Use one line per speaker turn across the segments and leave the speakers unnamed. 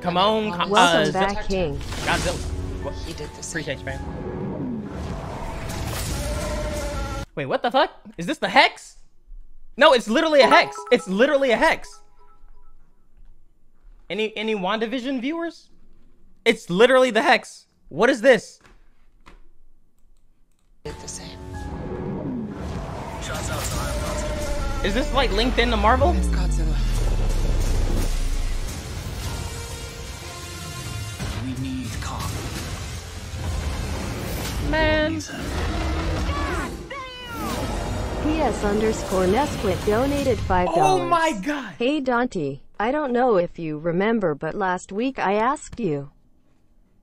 Come on, come
Welcome
uh,
back, King.
Godzilla. What?
He did the same.
Appreciate you, man. Wait, what the fuck? Is this the hex? No, it's literally a hex. It's literally a hex. Any any WandaVision viewers? It's literally the hex. What is this?
Did the same.
Is this like linked into Marvel?
It's Godzilla.
Man.
PS underscore Nesquit donated $5.
Oh my god.
Hey Dontai, I don't know if you remember, but last week I asked you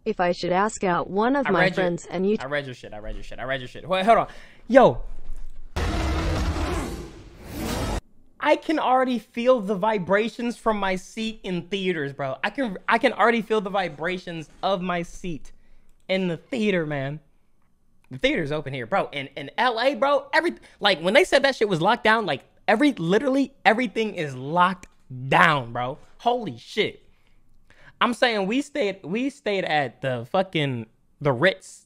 if I should ask out one of
I
my
read your-
friends, and you
I read your shit. I read your shit. I read your shit. Wait, hold on. Yo. I can already feel the vibrations from my seat in theaters, bro. I can I can already feel the vibrations of my seat in the theater, man. The theater's open here, bro. And in LA, bro, every like when they said that shit was locked down, like every literally everything is locked down, bro. Holy shit. I'm saying we stayed we stayed at the fucking the Ritz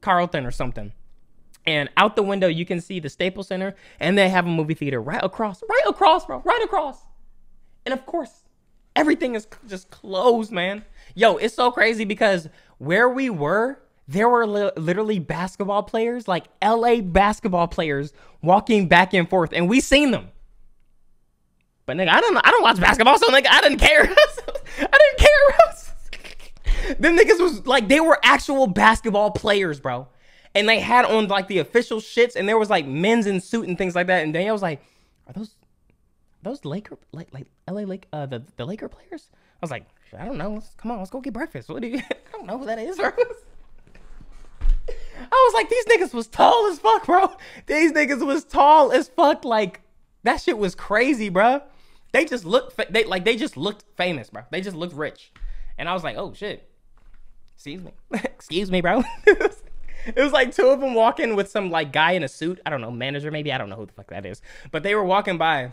Carlton or something. And out the window you can see the Staples Center and they have a movie theater right across, right across, bro, right across. And of course, everything is just closed, man. Yo, it's so crazy because where we were, there were li- literally basketball players, like LA basketball players walking back and forth and we seen them. But nigga, I don't know. I don't watch basketball, so nigga, I didn't care. I didn't care. Them niggas was like they were actual basketball players, bro. And they had on like the official shits, and there was like men's in suit and things like that. And Danielle was like, "Are those those Laker like like LA Lake uh the the Laker players?" I was like, "I don't know. Let's, come on, let's go get breakfast. What do you? I don't know who that is, bro." I was like, these niggas was tall as fuck, bro. These niggas was tall as fuck. Like that shit was crazy, bro. They just looked, fa- they like they just looked famous, bro. They just looked rich, and I was like, oh shit. Excuse me, excuse me, bro. it was like two of them walking with some like guy in a suit. I don't know, manager maybe. I don't know who the fuck that is. But they were walking by,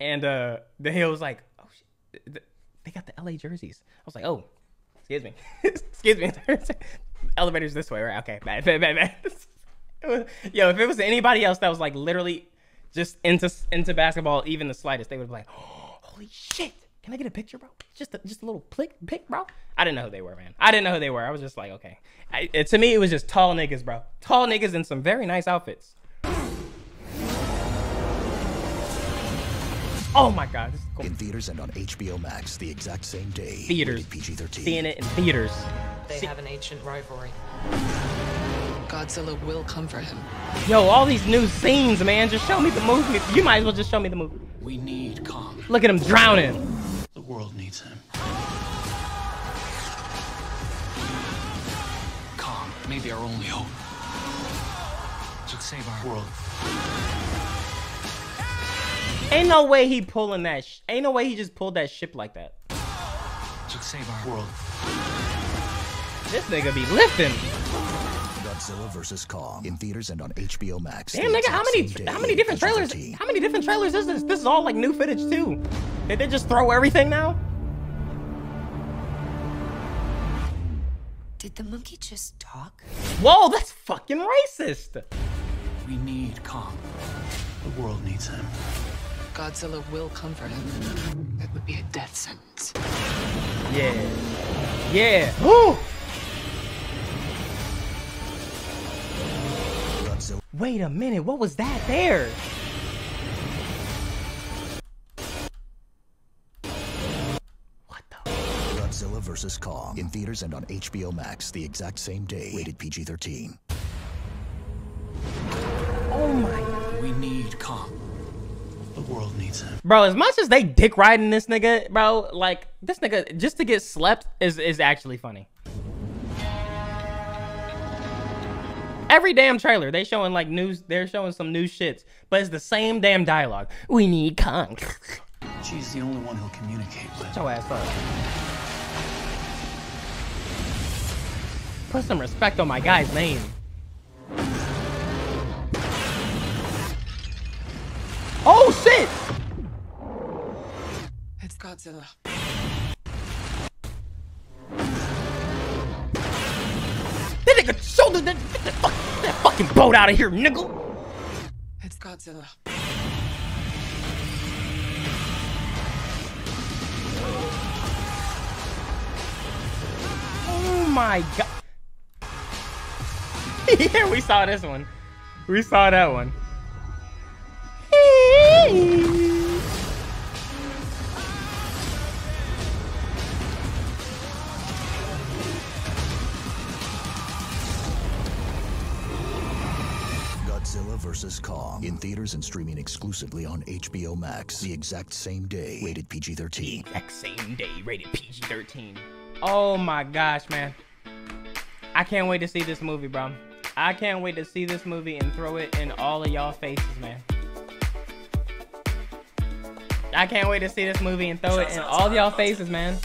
and uh, the hill was like, oh shit, they got the LA jerseys. I was like, oh, excuse me, excuse me. Elevator's this way, right? Okay, bad, bad, bad, bad. Yo, if it was anybody else that was like literally just into into basketball, even the slightest, they would be like, oh, "Holy shit! Can I get a picture, bro? Just a, just a little pic, pic, bro." I didn't know who they were, man. I didn't know who they were. I was just like, okay. I, it, to me, it was just tall niggas, bro. Tall niggas in some very nice outfits. Oh my god, this is cool.
In theaters and on HBO Max the exact same day.
Theaters.
PG-13.
Seeing it in theaters.
They have an ancient rivalry. Godzilla will come for him.
Yo, all these new scenes, man. Just show me the movie. You might as well just show me the movie.
We need Kong.
Look at him drowning.
The world needs him. Kong may be our only hope. To save our world.
Ain't no way he pulling that. Sh- ain't no way he just pulled that ship like that.
To save our world.
This nigga be lifting.
Godzilla vs. Kong. In theaters and on HBO Max.
Damn, nigga, how many
day,
how many different trailers? How many different trailers is this? This is all like new footage too. Did they just throw everything now?
Did the monkey just talk?
Whoa, that's fucking racist.
We need Kong. The world needs him.
Godzilla will come for him. That would be a death sentence.
Yeah, yeah. Woo. Wait a minute, what was that there? What the?
Godzilla vs. Kong. In theaters and on HBO Max the exact same day. Rated PG-13.
Oh my.
We need Kong. The world needs him.
Bro, as much as they dick riding this nigga, bro, like this nigga just to get slept is is actually funny. Every damn trailer, they showing like news. They're showing some new shits, but it's the same damn dialogue. We need Kong.
She's the only one who'll communicate with.
Shut your ass up. Put some respect on my guy's name. Oh shit!
It's Godzilla.
That nigga shoulder that, fuck that fucking boat out of here, nigga.
It's Godzilla.
Oh my god. yeah, we saw this one. We saw that one.
vs. Kong in theaters and streaming exclusively on HBO Max the exact same day. Rated PG 13.
Exact same day, rated PG 13. Oh my gosh, man. I can't wait to see this movie, bro. I can't wait to see this movie and throw it in all of y'all faces, man. I can't wait to see this movie and throw it in all y'all faces, man.